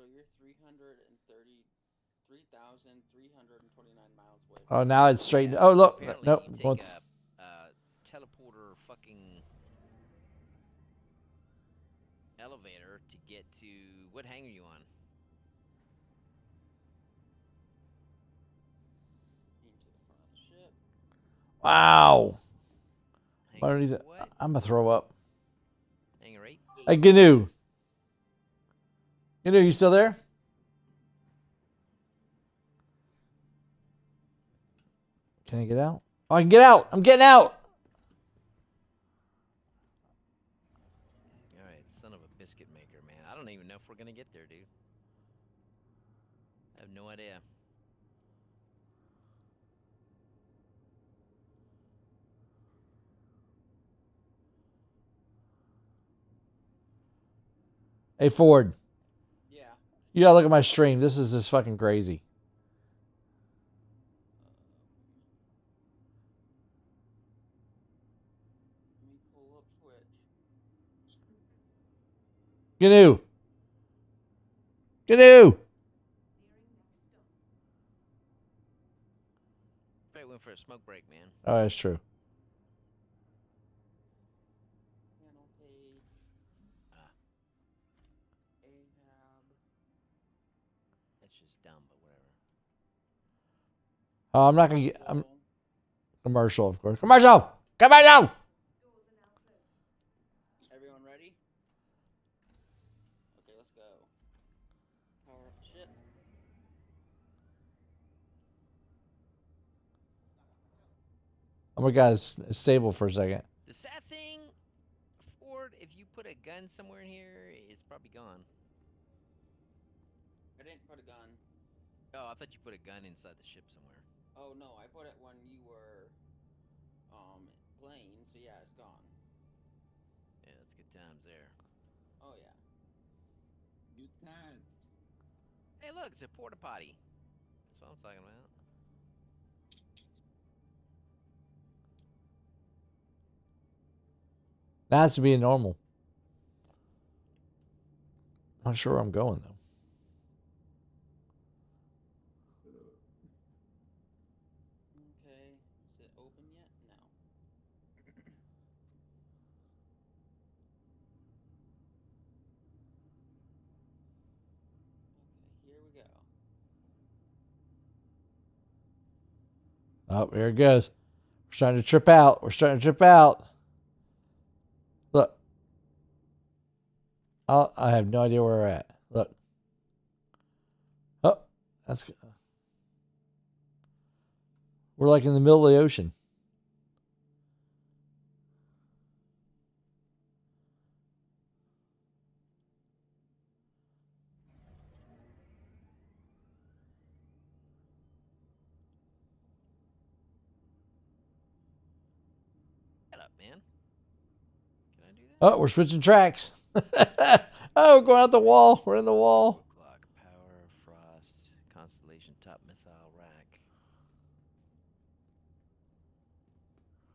Capital, you're 330, 3,329 miles away. Oh, now it's straight. Oh, look. Apparently Nope. you take Once- a, a teleporter fucking elevator to get to what hangar you on? into the front of the ship. Wow. Hangar what? I'm going to throw up. Hangar eight. Hey, Gnu. Gnu, you still there? Can I get out? Oh, I can get out. I'm getting out. All right, son of a biscuit maker, man. I don't even know if we're gonna get there, dude. I have no idea. Hey, Ford. Yeah. You gotta look at my stream. This is just fucking crazy. Let me pull. Gnu. Gnu. Right, went for a smoke break, man. Oh, that's true. That's just dumb, but whatever. Oh, I'm not gonna get. I'm commercial, of course. Commercial. Commercial. Everyone ready? Okay, let's go. Power up the ship. Oh my god, it's, it's stable for a second. The sad thing, Ford, if you put a gun somewhere in here, it's probably gone. I didn't put a gun. Oh, I thought you put a gun inside the ship somewhere. Oh no, I put it when you were um playing, so yeah, it's gone. Yeah, that's good times there. Oh yeah. Good times. Hey, look, it's a porta potty. That's what I'm talking about. That's being normal. Not sure where I'm going though. Okay. Is it open yet? No. okay, here we go. Oh, here it goes. We're starting to trip out. We're starting to trip out. Look. Oh, I have no idea where we're at. Look. Oh, that's good. We're like in the middle of the ocean. Shut up, man. Can I do that? Oh, we're switching tracks. oh, we're going out the wall. We're in the wall. Clock, power, frost, constellation, top missile rack.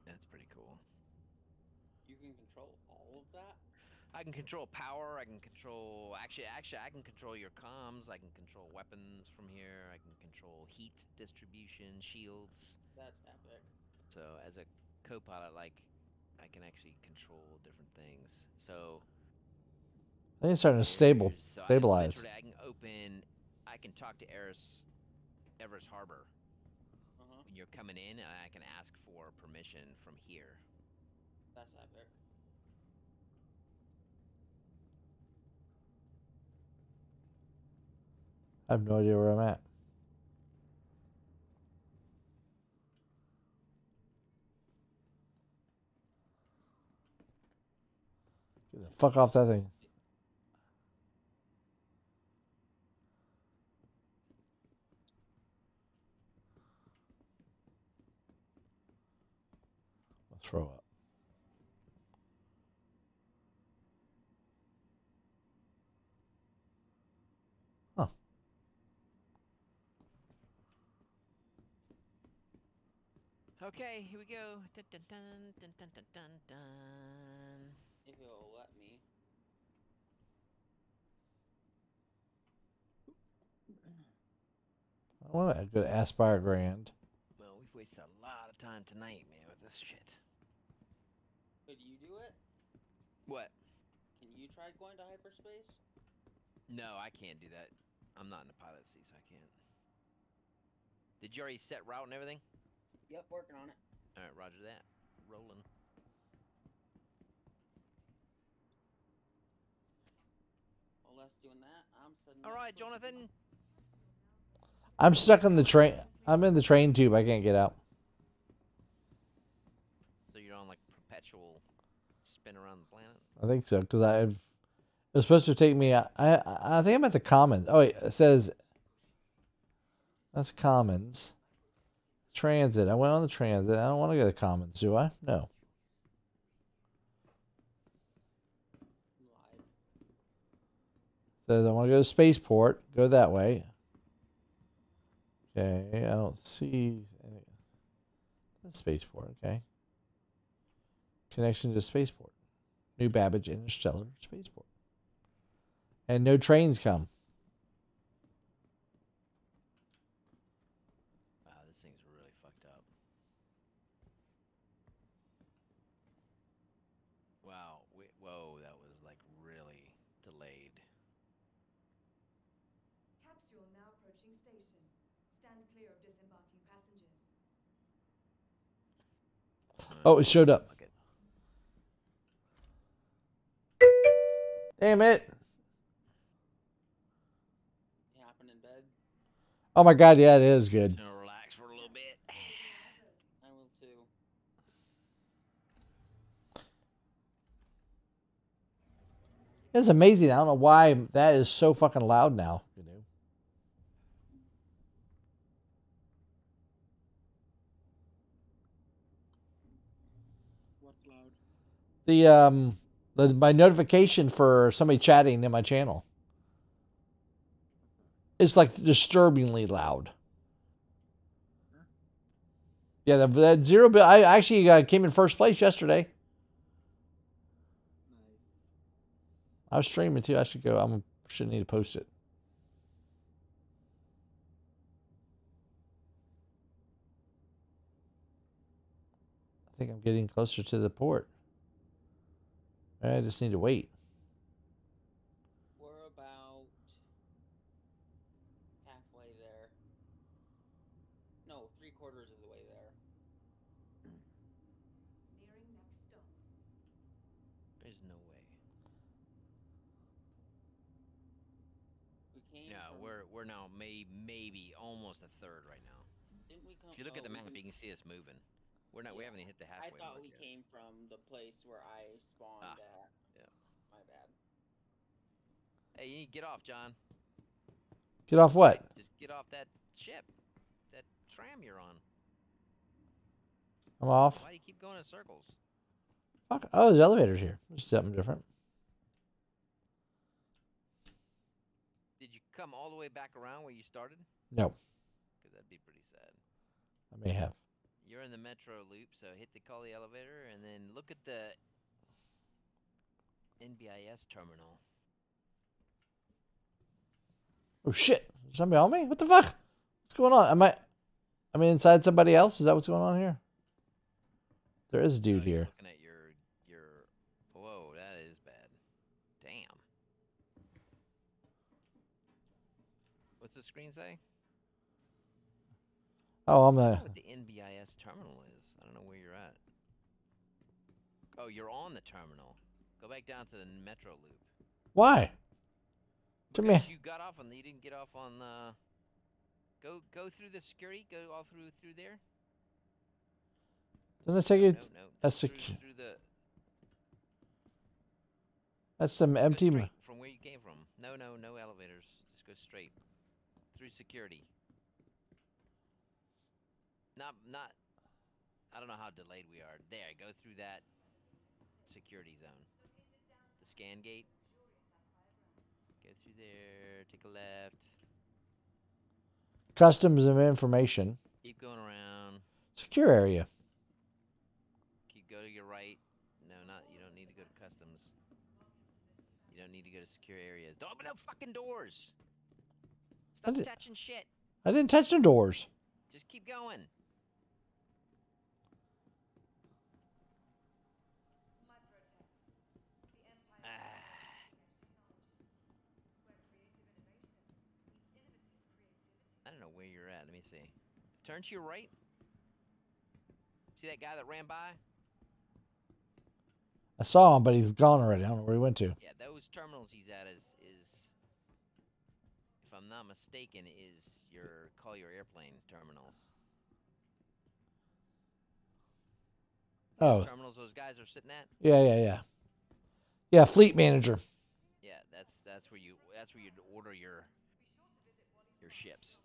That's pretty cool. You can control all of that? I can control power. I can control. Actually, actually, I can control your comms. I can control weapons from here. I can control heat distribution, shields. That's epic. So as a co-pilot, like, I can actually control different things. So I think it's starting to stable, here's- so I- stabilize. literally, I can open. I can talk to Eris, Everus Harbor Uh-huh. when you're coming in, and I can ask for permission from here. That's epic. I have no idea where I'm at. Fuck off that thing. I'll throw up. Huh. Okay, here we go. Dun, dun, dun, dun, dun, dun, dun, dun. If it'll let me. I want to go to Aspire Grand. Well, we've wasted a lot of time tonight, man, with this shit. Could you do it? What? Can you try going to hyperspace? No, I can't do that. I'm not in the pilot seat, so I can't. Did you already set route and everything? Yep, working on it. All right, Roger that. Rolling. While Les doing that, I'm setting. All up Jonathan. I'm stuck in the train. I'm in the train tube. I can't get out. So you're on like perpetual spin around the planet. I think so because I it was supposed to take me. I I I think I'm at the Commons. Oh wait, it says that's Commons. Transit. I went on the transit. I don't want to go to Commons, do I? No. Says I want to go to Spaceport. Go that way. Okay, I don't see any. Spaceport. Okay. Connection to Spaceport. New Babbage Interstellar Spaceport. And no trains come. Wow, this thing's really fucked up. Wow. Wait, whoa, that was like really delayed. Capsule now approaching station. Stand clear of disembarking passengers. Oh, it showed up. Damn it. Happen in bed? Oh my god, yeah, it is good. Relax for a little bit. I will too. It's amazing. I don't know why that is so fucking loud now. You know. What's loud? The um the, my notification for somebody chatting in my channel. It's like disturbingly loud. Yeah, the, that zero bill. I actually uh, came in first place yesterday. I was streaming too. I should go. I'm should need to post it. I think I'm getting closer to the port. I just need to wait. We're about halfway there. No, three quarters of the way there. Nearing next stop. There's no way. We came. No, from, we're we're now may maybe almost a third right now. Didn't we come? If you look at oh, the map, came- you can see us moving. We're not. We haven't even hit the halfway. I thought we yet. came from the place where I spawned Ah, at. yeah. My bad. Hey, you need to get off, John. Get off what? Just get off that ship, that tram you're on. I'm off. Why do you keep going in circles? Fuck. Oh, there's elevators here. There's something different. Did you come all the way back around where you started? No, Because that'd be pretty sad. I may have. You're in the metro loop, so hit the call the elevator and then look at the NBIS terminal. Oh shit! Is somebody on me? What the fuck? What's going on? Am I? I inside somebody else? Is that what's going on here? There is a dude here. Looking at your your. Whoa, that is bad. Damn. What's the screen say? Oh, I'm uh, don't the. the NBIS terminal is. I don't know where you're at. Oh, you're on the terminal. Go back down to the metro loop. Why? To me. You got off on. the- You didn't get off on. Uh, go go through the security. Go all through through there. Didn't it take No, no, no. that's through, secu- through the That's some empty. from where you came from. No, no, no elevators. Just go straight through security. Not not. I don't know how delayed we are. There, go through that security zone. The scan gate. Go through there. Take a left. Customs of information. Keep going around. Secure area. Keep go to your right. No, not you don't need to go to customs. You don't need to go to secure areas. Don't open up fucking doors. Stop touching shit. I didn't touch the doors. Just keep going. Ah. I don't know where you're at. Let me see. Turn to your right. See that guy that ran by? I saw him, but he's gone already. I don't know where he went to. Yeah, those terminals he's at is is if I'm not mistaken, is your call your airplane terminals. Oh, Terminals those guys are sitting at? yeah, yeah, yeah. Yeah, fleet manager. Yeah, that's that's where you that's where you order your your ships.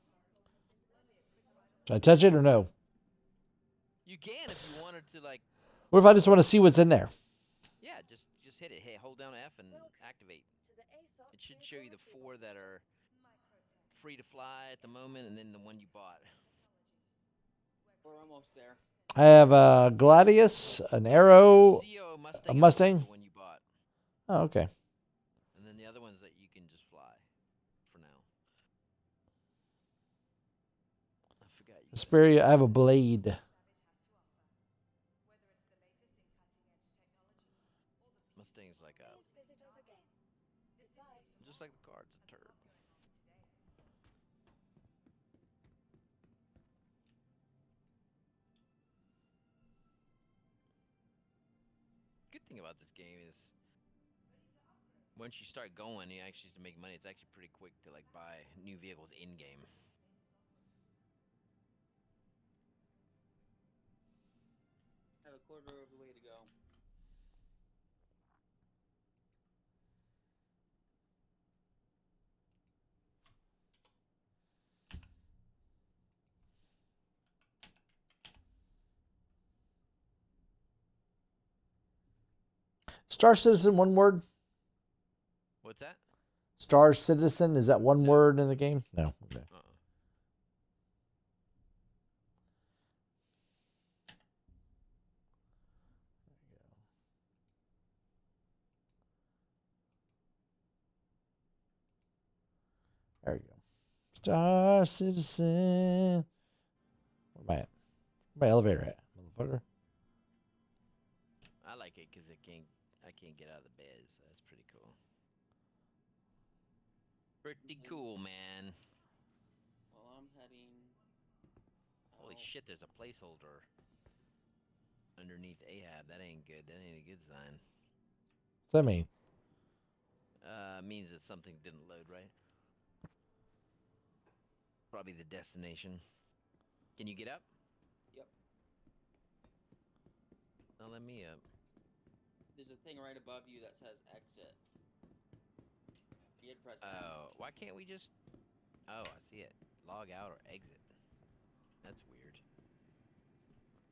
Should I touch it or no? You can if you wanted to like What if I just want to see what's in there? yeah, just just hit it. Hey, hold down F and activate. It should show you the four that are free to fly at the moment and then the one you bought. We're almost there. I have a Gladius, an Arrow. a Mustang, a I Mustang? the one you bought. Oh, okay. And then the other ones that you can just fly for now. I forgot you. got- I have a Blade. Mustang's like a just like the cards a turd. Good thing about this game is once you start going, you actually to make money. It's actually pretty quick to like buy new vehicles in game. Quarter of the way to go. Star Citizen, one word. What's that? Star Citizen, is that one No. word in the game? No. Okay. Uh-uh. There you go. Star Citizen. Where am I at? Where my elevator at, motherfucker? I like it because it can't. I can't get out of the bed, so that's pretty cool. Pretty cool, man. Well, I'm heading. Holy out. shit! There's a placeholder underneath Ahab. That ain't good. That ain't a good sign. What's that mean? Uh, means that something didn't load right. Probably the destination. Can you get up? Yep. Now let me up. There's a thing right above you that says exit. You had press. Oh, why can't we just? Oh, I see it. Log out or exit. That's weird.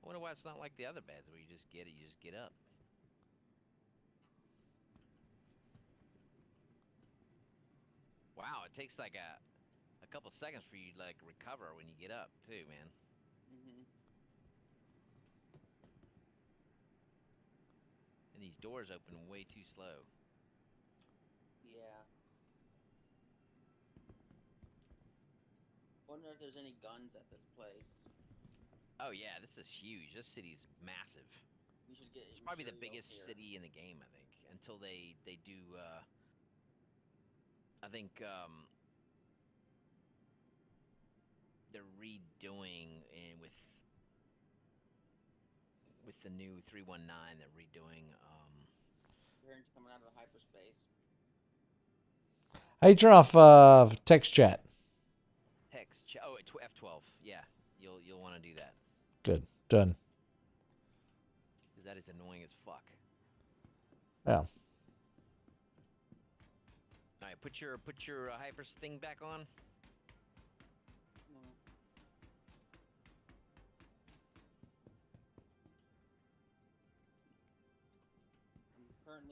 I wonder why it's not like the other beds where you just get it, you just get up. Wow, it takes like a couple seconds for you to like recover when you get up too, man. Mm-hmm. And these doors open way too slow. Yeah. Wonder if there's any guns at this place. Oh yeah, this is huge. This city's massive. We should get. It's probably the biggest city in the game, I think, until they they do. Uh, I think um, they're redoing and with with the new three one nine. They're redoing. Um, Hearing coming out of hyperspace. How you turn off uh, text chat? Text chat. oh, F twelve. Yeah, you'll you'll want to do that Good. Done. because that is annoying as fuck. Yeah. All right, put your put your uh, hyper thing back on.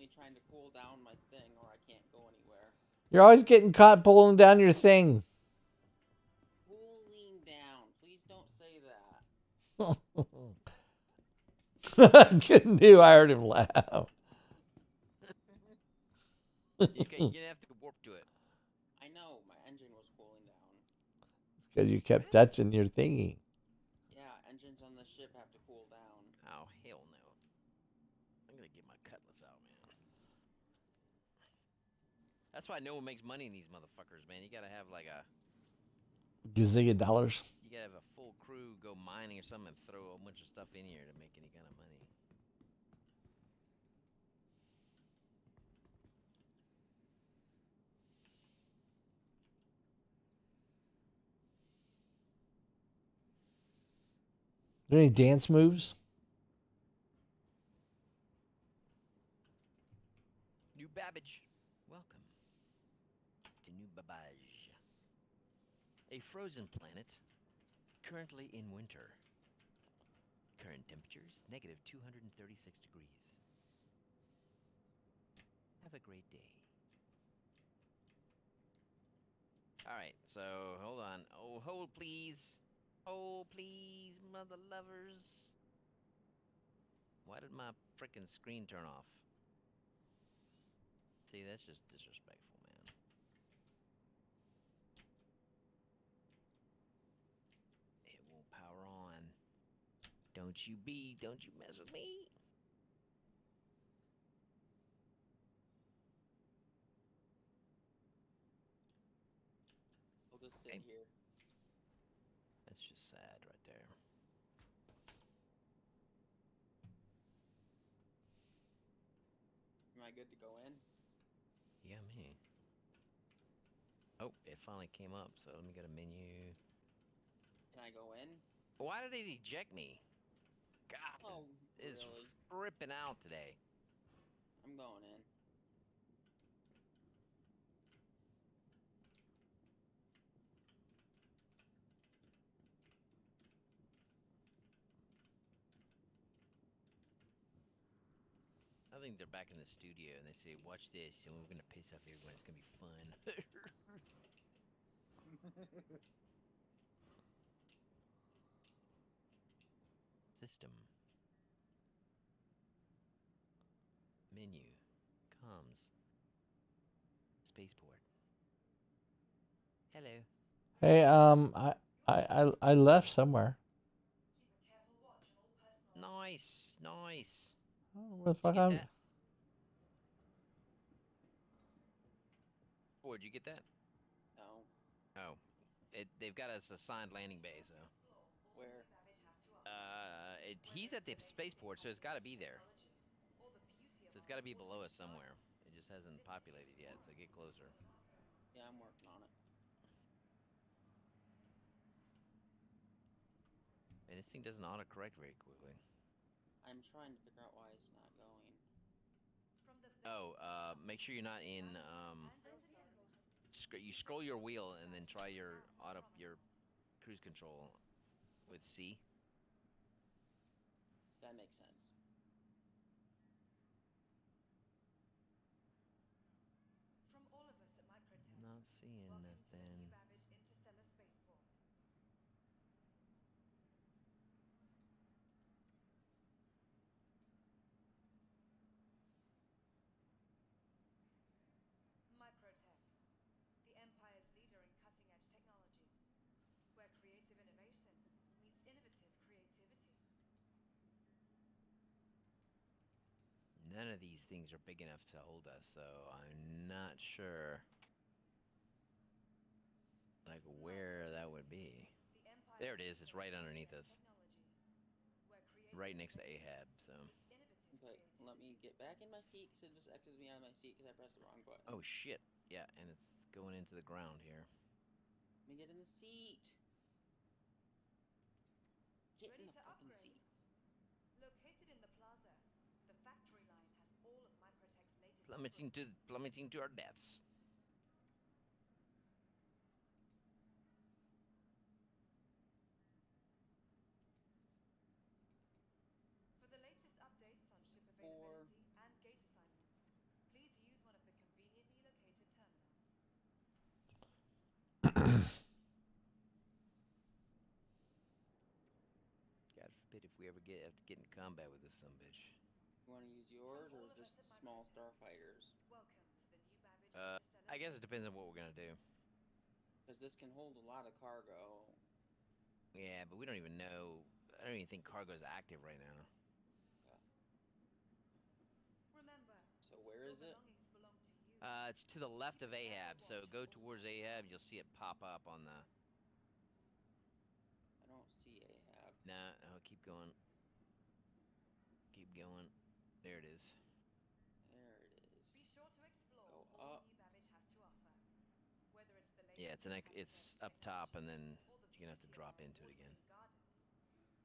Currently trying to cool down my thing, or I can't go anywhere. You're always getting caught pulling down your thing. Cooling down. Please don't say that. I knew I heard him laugh. You, ca- you're gonna have to warp to it. I know my engine was cooling down. because you kept touching your thingy. Yeah, engines on the ship have to cool down. Oh hell no! I'm gonna get my cutlass out, man. That's why no one makes money in these motherfuckers, man. You gotta have like a Gazillion dollars. you gotta have a full crew go mining or something and throw a bunch of stuff in here to make any kind of money. there any dance moves? New Babbage, welcome to New Babbage, a frozen planet currently in winter. Current temperatures negative 236 degrees. Have a great day. All right, so hold on. Oh, hold please. Oh, please, mother lovers. Why did my frickin' screen turn off? See, that's just disrespectful, man. It won't power on. Don't you be, don't you mess with me. We'll just sit Okay. here. That's just sad right there. Am I good to go in? Yeah, me. Oh, it finally came up, so let me go to menu. Can I go in? Why did it eject me? God, Oh, it is really? ripping out today. I'm going in. I think they're back in the studio and they say, "Watch this, and we're gonna piss off everyone. It's gonna be fun." System. Menu. Comms. Spaceport. Hello. Hey, um, I, I, I, I left somewhere. Nice, nice. I where the fuck Get I'm. that? Or did you get that? No. Oh, it, they've got us assigned landing bay, so. Where? Uh, it, he's at the spaceport, so it's got to be there. So it's got to be below us somewhere. It just hasn't populated yet, so get closer. Yeah, I'm working on it. And this thing doesn't autocorrect very quickly. I'm trying to figure out why it's not going. Oh, uh, make sure you're not in. Um, sc- you scroll your wheel and then try your auto your cruise control with C. That makes sense. From all of us at Microtech, Not seeing welcome to the nothing. New Babbage Interstellar Spaceport. Microtech, the Empire's leader in cutting-edge technology, where creative innovation meets innovative creativity. None of these things are big enough to hold us, so I'm not sure like where that would be. There it is, it's right underneath us. Right next to Ahab, so. But let me get back in my seat because it just exited me out of my seat because I pressed the wrong button. Oh shit. Yeah, and it's going into the ground here. Let me get in the seat. Get Ready in the to fucking upgrade. seat. Located in the plaza, the factory line has all of Microtech's latest Plummeting to plummeting to our deaths. For the latest updates on ship Four. and gate assignments, please use one of the conveniently located terminals. God forbid if we ever get have to get in combat with this some bitch. You want to use yours or all of us just small starfighters? Welcome to the New Babbage Uh, I guess it depends on what we're gonna do. Because this can hold a lot of cargo. Yeah, but we don't even know. I don't even think cargo's active right now. Remember, So where is it? belongings belong to you. Uh, it's to the left of Ahab. So go towards Ahab. You'll see it pop up on the. I don't see Ahab. Nah, oh, keep going. Keep going. There it is. There it is. Be sure to explore Go all up. New Babbage has to offer. Whether it's the Yeah, it's an. ex- It's up top, and then technology or the you're gonna have to drop into it again.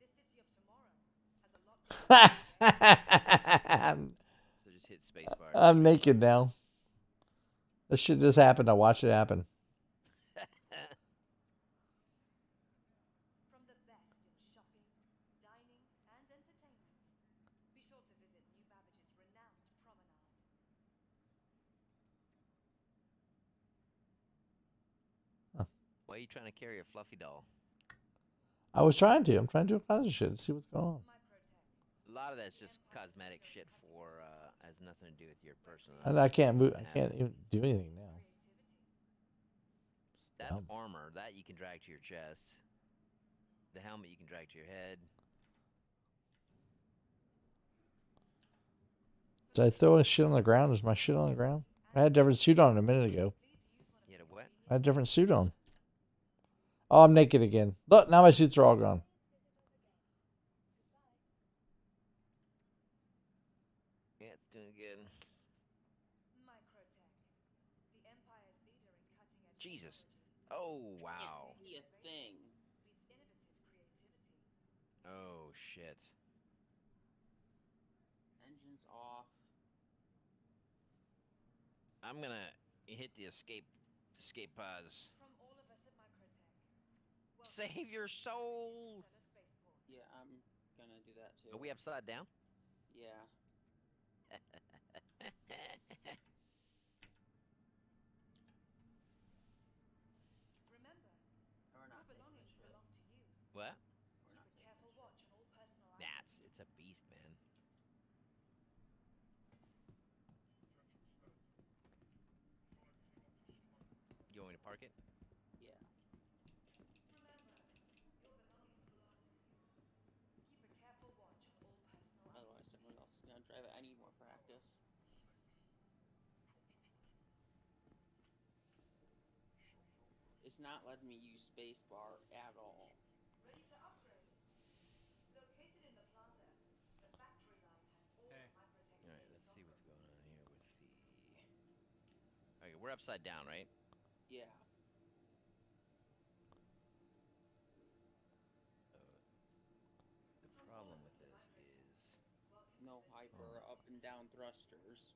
This city of tomorrow has a lot to So just hit spacebar. I'm naked now. This shit just happened. I watched it happen. From the best in shopping, dining, and entertainment, be sure to visit New Babbage's renowned promenade. Why are you trying to carry a fluffy doll? I was trying to. I'm trying to do all kinds of shit. See what's going on. A lot of that's just cosmetic shit for uh, has nothing to do with your personal. And I can't move. I can't even do anything now. That's dumb. armor. That you can drag to your chest. The helmet you can drag to your head. Did I throw a shit on the ground? Is my shit on the ground? I had a different suit on a minute ago. You had a what? I had a different suit on. Oh, I'm naked again. Look, now my suits are all gone. Yeah, it's doing good. Microtech. The Empire's leader in cutting-edge Jesus. technology. Oh I wow. can't see a thing. Meets innovative creativity. Oh shit. Engines off. I'm gonna hit the escape escape pods. From all of us at Microtech. welcome Save your soul. Yeah, I'm gonna do that too. Are we upside down? Yeah. Remember, We're not taking belongings this belong to you. what? We're not Keep a taking careful watch on all personal Nah, it's, it's a beast, man. You want me to park it? Yeah. Remember, your belongings belong to you. Keep a careful watch on all personal items. Otherwise, someone else is gonna drive it. I need more practice. It's not letting me use spacebar at all. Ready to upgrade. Located in the plaza, the factory line has all Hey. All right, let's see what's going on here with the. Okay, we're upside down, right? Yeah. The problem with this is No hyper up and down thrusters.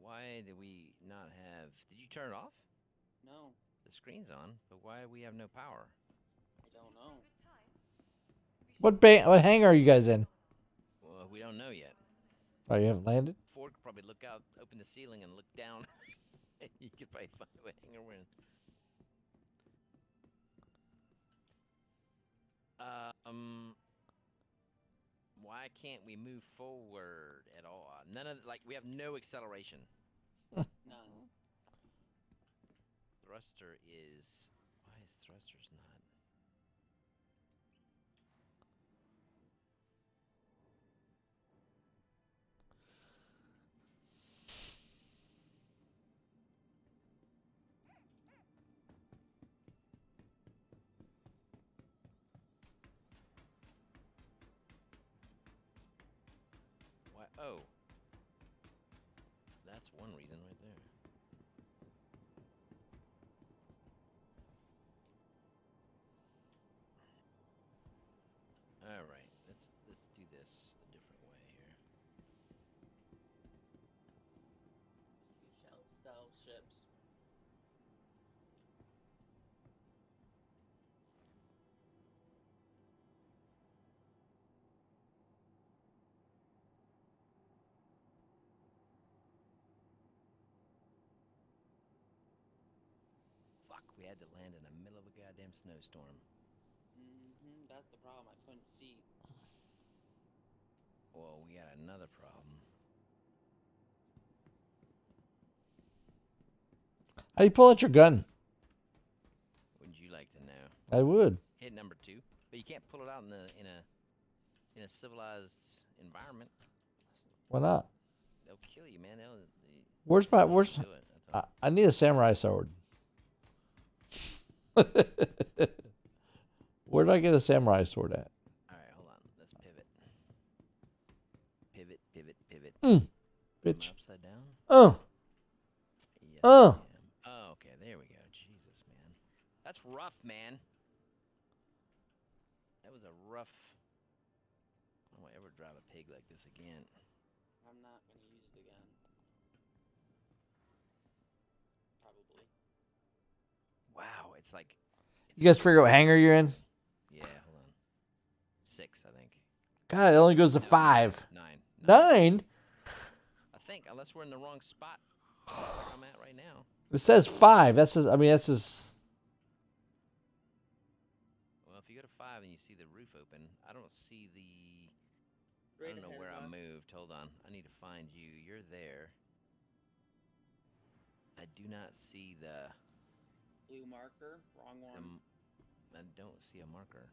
why did we not have? Did you turn it off? No, The screen's on, but why do we have no power? I don't know. Good time. Be What sure ba- what hangar are you guys in? Well, we don't know yet. Oh, you haven't landed? Ford could probably look out, open the ceiling, and look down. you could probably find what hangar we're in. Um, why can't we move forward at all? None of like we have no acceleration. None. Thruster is why is thrusters not? we had to land in the middle of a goddamn snowstorm. Mm-hmm, that's the problem. I couldn't see. Well, we got another problem. How do you pull out your gun? Would you like to know? I would. Hit number two, but you can't pull it out in the in a in a civilized environment. Why not? They'll kill you, man. They'll, they, where's my where's? I, I need a samurai sword. Where did I get a samurai sword at? all right, hold on. Let's pivot. Pivot, pivot, pivot. Mm, bitch. upside down. Oh, Yes, Oh. Oh, okay. There we go. Jesus, man. That's rough, man. That was a rough. I don't ever drive a pig like this again. I'm not gonna use it again. Probably. Wow, it's like. you guys figure out what hangar you're in? Yeah, hold on. Six, I think. God, it only goes to No, five. Nine. Nine. Nine? I think, unless we're in the wrong spot. Where I'm at right now. It says five. That's just, I mean, that's just. Well, if you go to five and you see the roof open, I don't see the. I don't know where I Ross. moved. Hold on. I need to find you. You're there. I do not see the. Blue marker, wrong the one. m- I don't see a marker.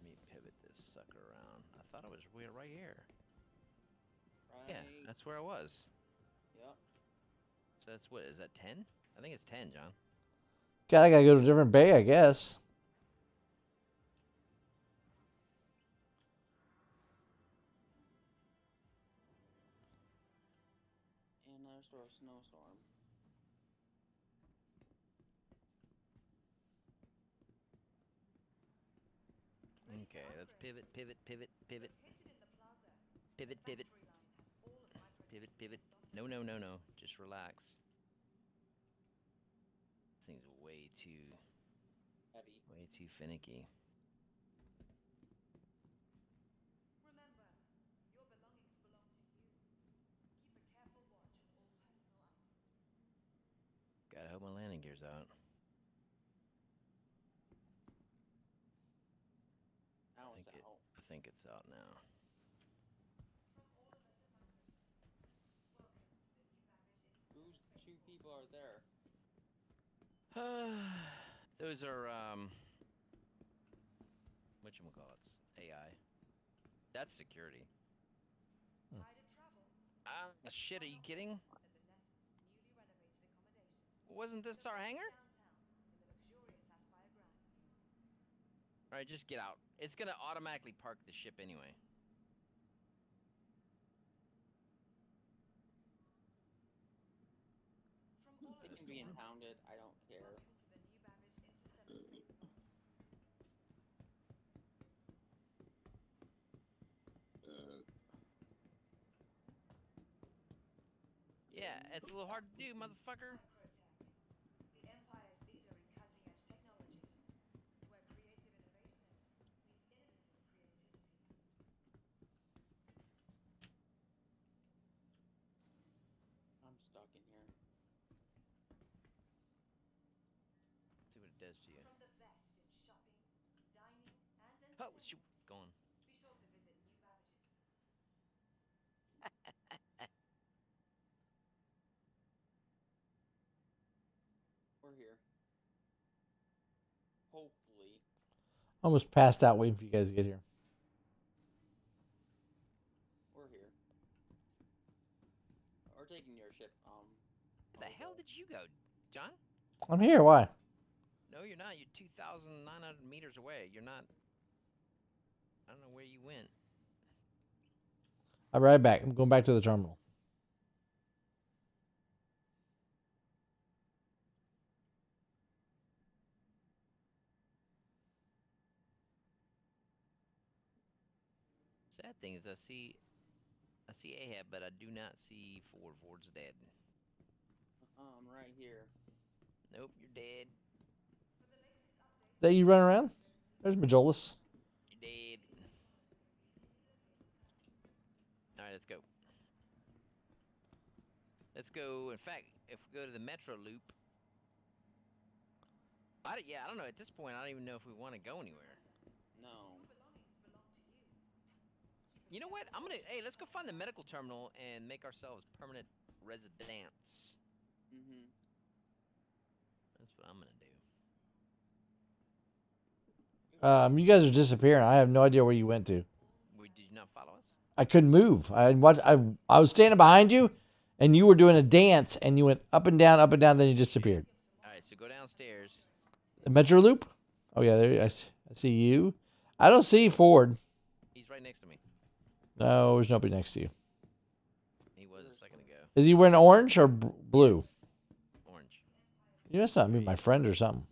Let me pivot this sucker around. I thought it was weird right here. right. Yeah, that's where I was. Yep. So that's what is that ten? I think it's ten, John. God, I gotta go to a different bay, I guess. Pivot, pivot, pivot, pivot, Located in the plaza, pivot, pivot, factory line has all of Microtech's pivot, pivot. No, no, no, no. Just relax. This thing's way too, Heavy. way too finicky. Remember, your belongings belong to you. Keep a careful watch on all personal items. Gotta hope my landing gear's out. Now I it's think. I think it's out now. Whose two people are there? Those are um whatchamacallits? AI. That's security. Guided travel Ah shit, are you kidding? at the Nest's newly renovated accommodation Wasn't this our hangar? downtown in the luxurious Aspire Grand. Alright, just get out. It's gonna automatically park the ship anyway. It can be impounded. I don't care. welcome to the new Babbage Interceptor. Yeah, it's a little hard to do, motherfucker. Microtech, the Empire's leader in cutting-edge technology, where creative innovation meets innovative creativity. I'm stuck in here. See what it does to you. From the best in shopping, dining, and Oh, entertainment, shoot, going. be sure to visit New Babbage's. We're here. Hopefully. Almost passed out waiting for you guys to get here. We're here. We're taking your ship. Um. Where the hell did you go, John? I'm here. Why? No, you're not. You're 2,900 meters away. You're not. I don't know where you went. I'll be right back. I'm going back to the terminal. Sad thing is, I see, I see Ahab, but I do not see Ford. Ford's dead. I'm um. Right here. Nope, you're dead. That you run around? There's Majolus. You're. All right, let's go. Let's go. In fact, if we go to the Metro Loop, I d- yeah, I don't know. At this point, I don't even know if we want to go anywhere. No. You know what? I'm gonna. Hey, let's go find the medical terminal and make ourselves permanent residence. Mm-hmm. That's what I'm gonna do. Um, you guys are disappearing. I have no idea where you went to. Wait, did you not follow us? I couldn't move. I watched, I I was standing behind you, and you were doing a dance, and you went up and down, up and down, then you disappeared. All right, so go downstairs. The Metro Loop. Oh yeah, there I see, I see you. I don't see Ford. He's right next to me. No, there's nobody next to you. He was a second ago. Is he wearing orange or b- blue? Orange. You must not be my friend or something.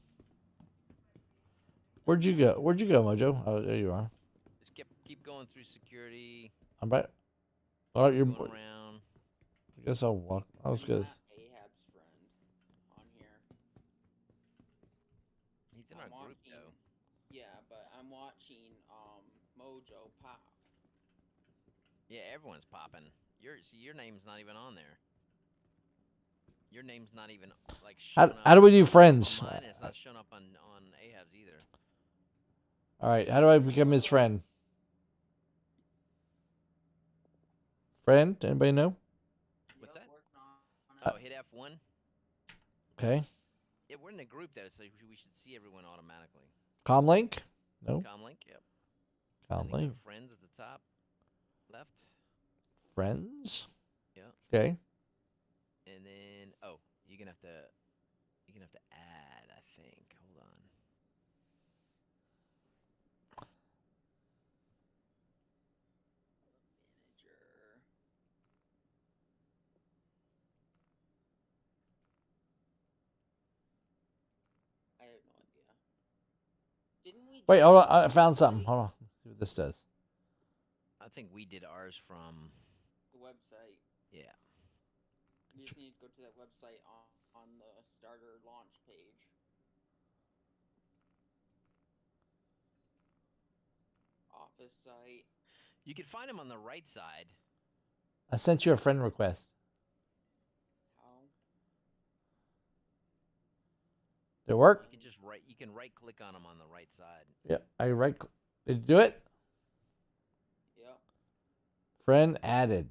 Where'd you go? Where'd you go, Mojo? Oh, there you are. Just keep keep going through security. I'm back. Oh, you're. Going around. I guess I'll walk. I was good. Ahab's friend on here. He's in I'm our group though. Yeah, but I'm watching um Mojo pop. Yeah, everyone's popping. Your see, your name's not even on there. Your name's not even like. How, showing how do we do friends? Mine it's not showing up on on Ahab's either. All right. How do I become his friend? Friend? Anybody know? What's that? working on Oh, hit F one. Okay. Yeah, we're in a group though, so we should see everyone automatically. Comlink? No. Comlink. Yep. And then go Comlink. friends at the top left. Friends? Yeah. Okay. And then oh, you're gonna have to you're gonna have to add, I think. Hold on. Manager. I have no idea. Didn't we? Wait, hold on. I found something. Hold on. See what this does. I think we did ours from The website. yeah. You just need to go to that website on, on the starter launch page. Office site. You can find them on the right side. I sent you a friend request. How? Did it work? You can just right you can right click on them on the right side. Yeah. I right. Did it do it? Yep. Friend added.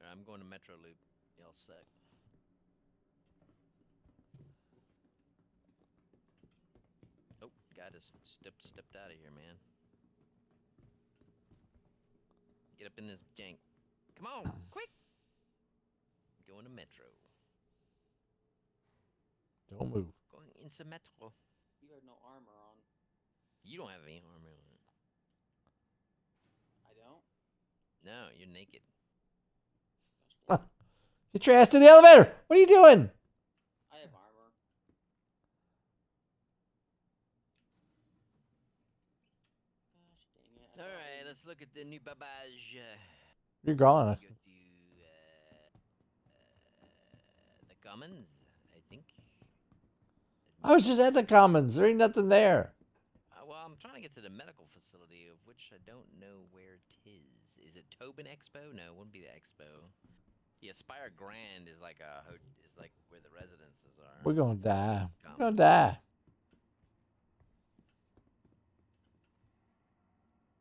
Alright, I'm going to Metro Loop. Y'all sec. Oh, guy just stepped stepped out of here, man. Get up in this jank. Come on, quick! Going to Metro. Don't move. Going into Metro. You have no armor on. You don't have any armor on. I don't. No, you're naked. Gosh. Get your ass to the elevator. What are you doing? I have armor. Gosh dang it. I All thought I right, didn't- let's look at the new Babbage. Uh, You're gone. Go to uh, uh, the Commons, I think. I was just at the Commons. There ain't nothing there. Uh, well, I'm trying to get to the medical facility, of which I don't know where it is. Is it Tobin Expo? No, it wouldn't be the Expo. The Aspire Grand is like a ho- is like where the residences are. We're gonna die. We're gonna die.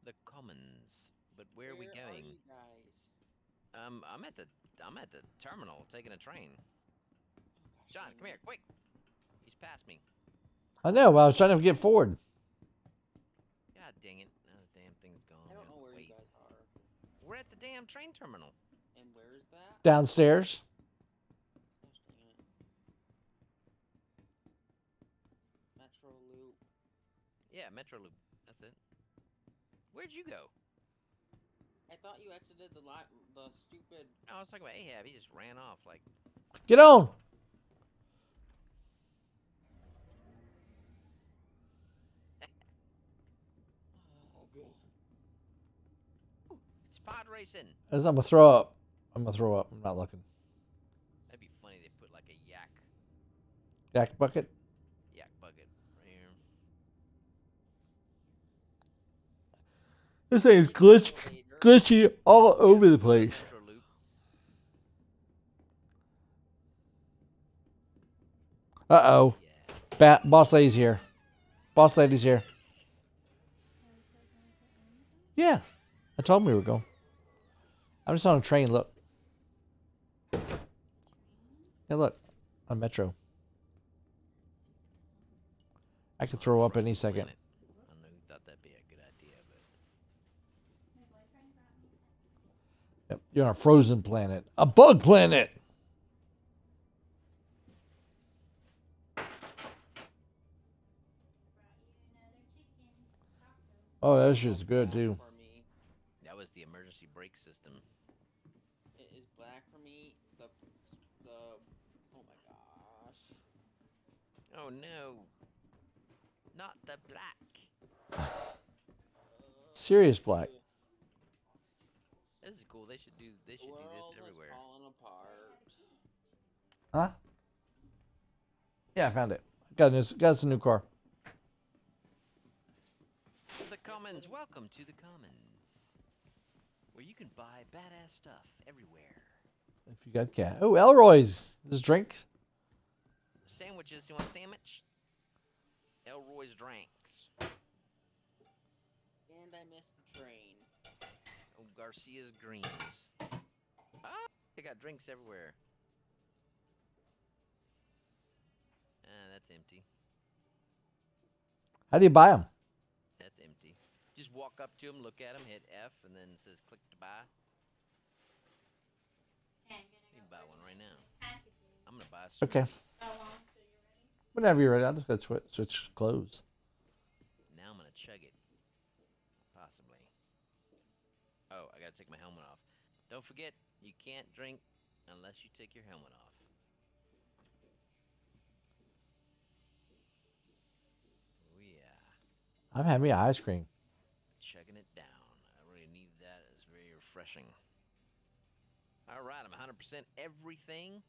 The Commons, but where, are we Are going? you guys? Um, I'm at the I'm at the terminal taking a train. Oh, gosh John, come here, quick! He's past me. I know, but I was trying to get forward. God dang it! Now the damn thing's gone. I don't know where wait. you guys are. We're at the damn train terminal. And where is that? Downstairs. Gosh dang it. Metro Loop. Yeah, Metro Loop. That's it. Where'd you go? I thought you exited the lot, the stupid. No, I was talking about Ahab. He just ran off like. Get on. Oh, good. It's pod racing. As I'm gonna throw up. I'm gonna throw up. I'm not looking. That'd be funny. They put like a yak, Yak bucket. yak bucket right here. This thing's glitch, glitchy all over the place. Uh oh. Bat boss lady's here. Boss lady's here. Yeah. I told him we were going. I'm just on a train. Look. Yeah, look. On Metro. I could throw up any second. I know who thought that'd be a good idea, but Yep. You're on a frozen planet. A bug planet. Oh, that's just good too. That was the emergency brake system. it is black for me. The the oh my gosh. Oh no. Not the black. Serious black. This is cool. They should do they The should do this everywhere. falling apart. Huh? Yeah, I found it. Got a new, got us a new car. The Commons, welcome to the Commons. Where you can buy badass stuff everywhere. If you got cat. Oh, Elroy's. This drink. Sandwiches, you want a sandwich? Elroy's drinks. And I missed the train. Oh, Garcia's greens. Ah, they got drinks everywhere. Ah, that's empty. How do you buy them? That's empty. Just walk up to them, look at them, hit F, and then it says click to buy. You can buy one right now. I'm gonna buy a Okay. Whenever you're ready, I'll just go switch, switch clothes. Now I'm gonna chug it. Possibly. Oh, I gotta take my helmet off. Don't forget, you can't drink unless you take your helmet off. Oh yeah, I'm having ice cream. chugging it down. I really need that. It's very refreshing. All right, I'm 100% everything.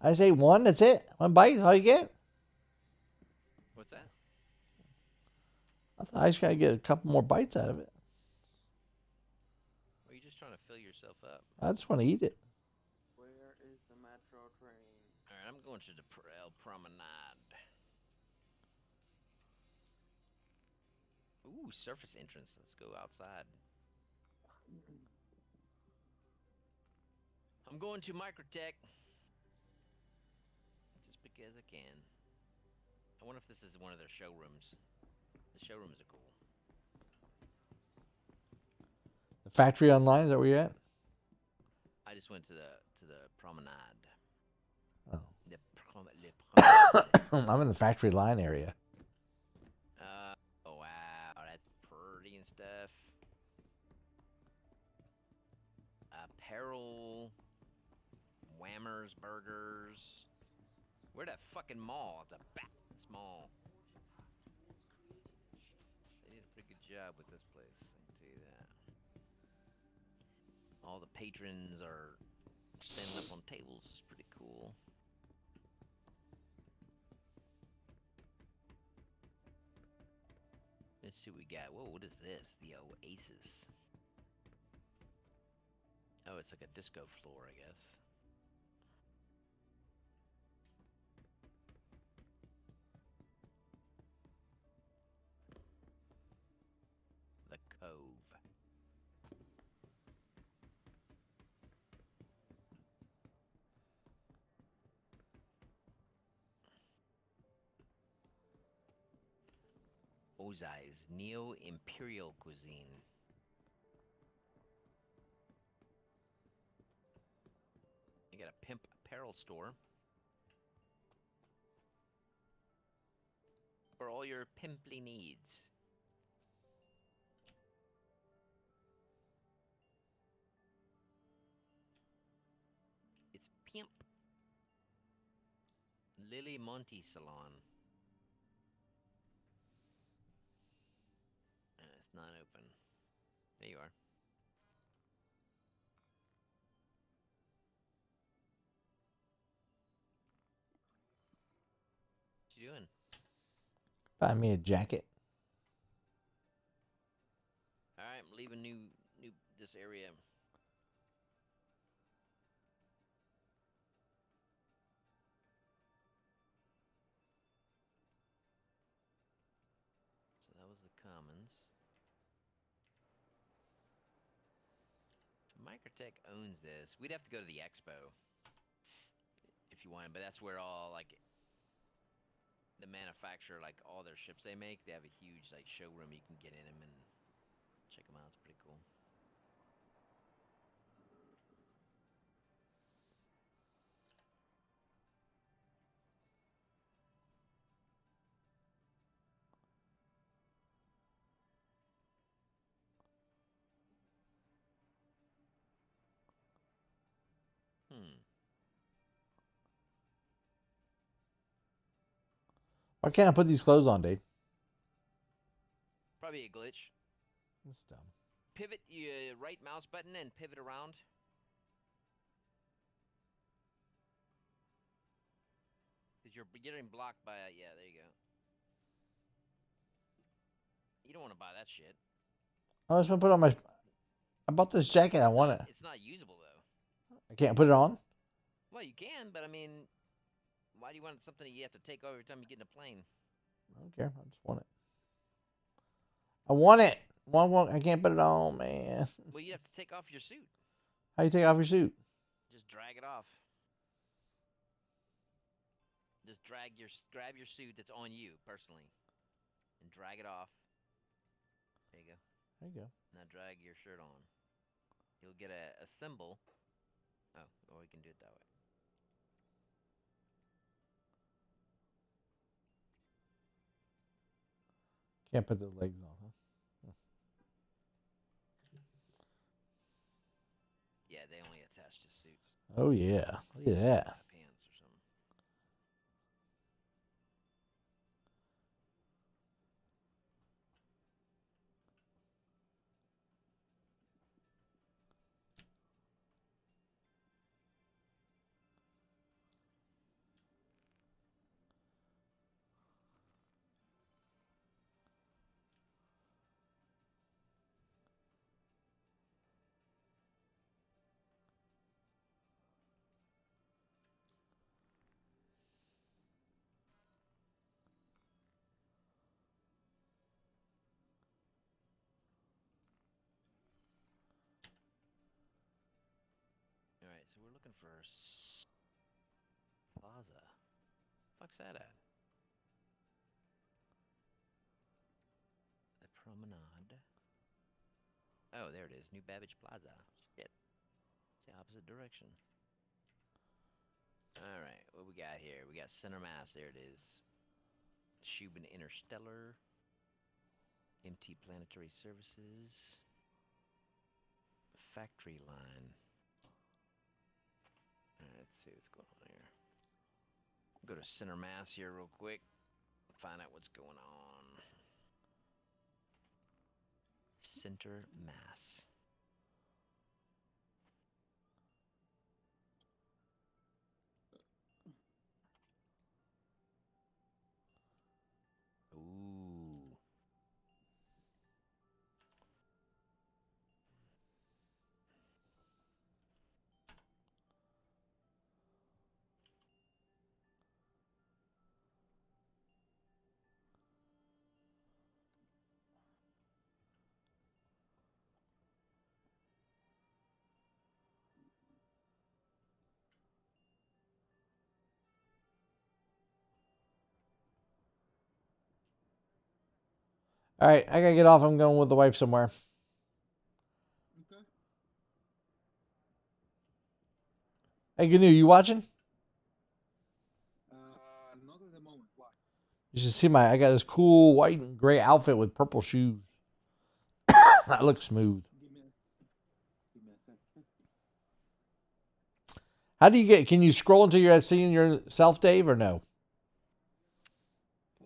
I say one. That's it. One bite. Is all you get. What's that? I thought I just gotta get a couple more bites out of it. Are you just trying to fill yourself up? I just want to eat it. Where is the metro train? All right, I'm going to the Pr- El Promenade. Ooh, surface entrance. Let's go outside. I'm going to Microtech. Just because I can. I wonder if this is one of their showrooms. The showrooms are cool. The factory online. Is that where you're at? I just went to the to the promenade. Oh. The prom- promenade. I'm in the factory line area. Uh, oh wow, that's pretty and stuff. Apparel, Whammers Burgers. Where that fucking mall? It's a bat mall. They did a pretty good job with this place. I can tell you that. All the patrons are standing up on tables. It's pretty cool. Let's see what we got. Whoa, what is this? The Oasis. Oh, it's like a disco floor, I guess. Ozai's Neo Imperial Cuisine. You got a pimp apparel store. For all your pimply needs. It's Pimp Lily Monty Salon. It's not open. There you are. What you doing? Buy me a jacket. All right, I'm leaving new new this area. Microtech owns this. We'd have to go to the expo if you wanted, but that's where all like the manufacturer, like all their ships they make, they have a huge like showroom. You can get in them and check them out. It's pretty cool. Why can't I put these clothes on, Dave? Probably a glitch. That's dumb. Pivot your uh, right mouse button and pivot around. Cause you're getting blocked by. A, yeah, there you go. You don't want to buy that shit. I just want to put on my. I bought this jacket. I want it. It's not usable though. I can't put it on. Well, you can, but I mean, why do you want something that you have to take off every time you get in a plane? I don't care. I just want it. I want it. One, one. I can't put it on, man. Well, you have to take off your suit. How you take off your suit? Just drag it off. Just drag your grab your suit that's on you personally, and drag it off. There you go. There you go. Now drag your shirt on. You'll get a, a symbol. Oh, or we can do it that way. Can't put the legs on, huh? Yeah, they only attach to suits. Oh yeah. Look at that. So we're looking for s- Plaza. Fuck's that at? The Promenade. Oh, there it is. New Babbage Plaza. Shit. It's the opposite direction. All right, what we got here? We got Center Mass. There it is. Shubin Interstellar. MT Planetary Services. Factory line. Let's see what's going on here. Go to center mass here real quick. Find out what's going on. Center mass. All right, I gotta get off. I'm going with the wife somewhere. Okay. Hey, Gnu, you watching? Uh, not at the moment. Why? You should see my. I got this cool white and gray outfit with purple shoes. I look smooth. Give me a, give me a sec. How do you get? Can you scroll until you're seeing yourself, Dave, or no?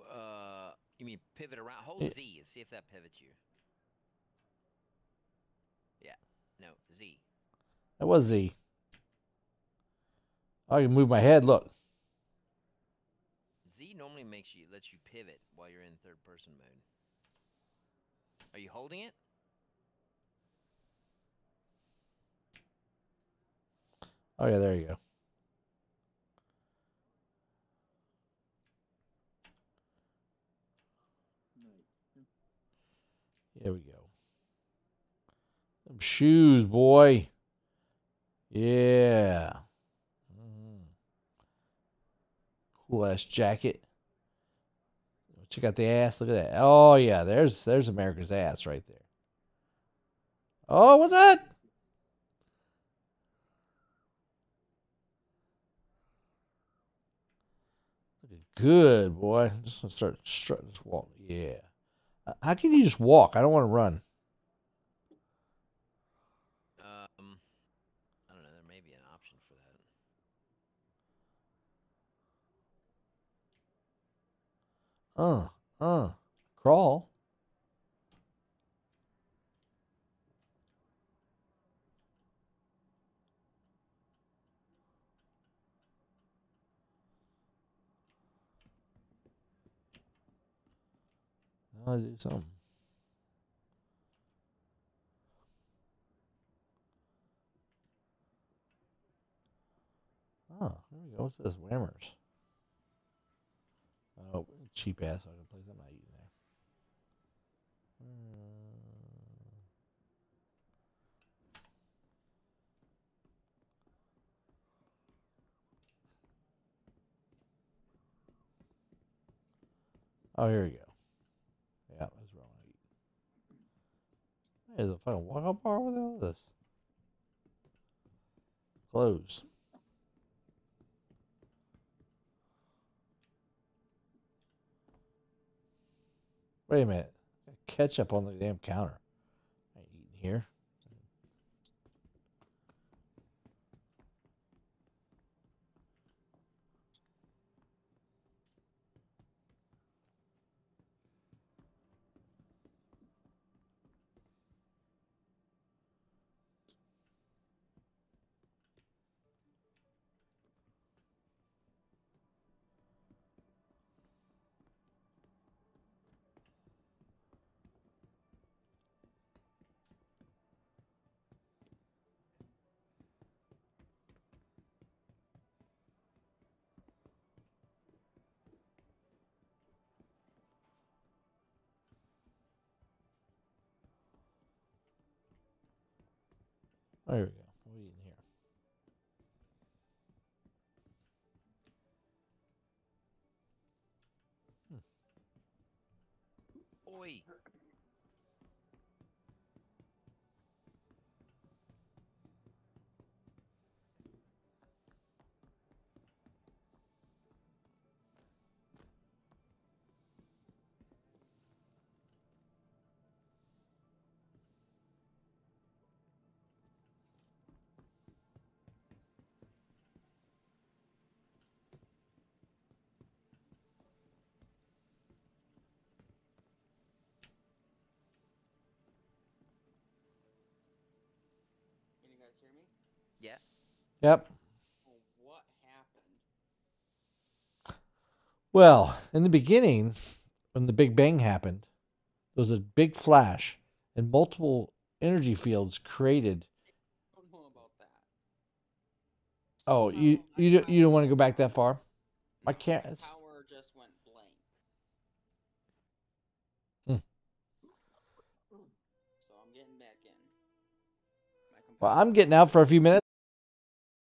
Uh, you mean pivot around? Hold Yeah. Z and see if that pivots you. Yeah. No, Z. That was Z. Oh, I can move my head. Look. Z normally makes you lets you pivot while you're in third person mode. Are you holding it? Oh yeah, there you go. There we go. Them shoes, boy. Yeah. Mhm. Cool ass jacket. Check out the ass. Look at that. Oh yeah, there's there's America's ass right there. Oh, what's that? Good, boy. Just start strutting. Just walk. Yeah. How can you just walk? I don't want to run. Um, I don't know. There may be an option for that. Uh, uh, crawl. I'll do something. Oh, here we go. What's this? Whammers. Oh, cheap ass fucking place. I'm not eating there. Mm. Oh, here we go. Yeah, that's wrong. I eat. There's a fucking walk up bar with all this. Close. Wait a minute. Ketchup on the damn counter. I ain't eating here. Oh, here we go. What are we eating here? Hmm. Oi! Yeah. Yep. Well, what happened? Well, in the beginning, when the Big Bang happened, there was a big flash, and multiple energy fields created. I don't know about that. Oh, you you don't, you don't want to go back that far? I can't- it's- Power just went blank. Hmm. So I'm getting back in. My Well, I'm getting out for a few minutes.